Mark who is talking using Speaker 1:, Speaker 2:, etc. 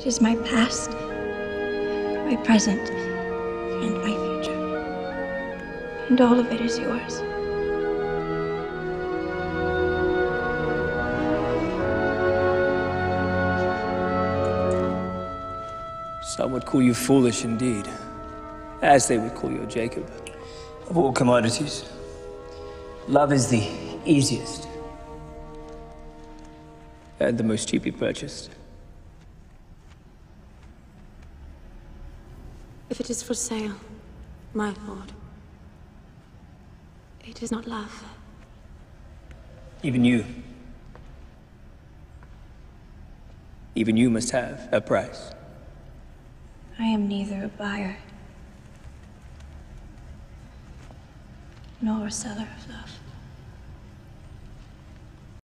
Speaker 1: It is my past, my present, and my future. And all of it is yours.
Speaker 2: Some would call you foolish indeed, as they would call you Jacob.
Speaker 3: Of all commodities, love is the easiest.
Speaker 2: And the most cheaply purchased.
Speaker 1: If it is for sale, my lord, it is not love.
Speaker 2: Even you. Even you must have a price.
Speaker 1: I am neither a buyer nor a seller of love.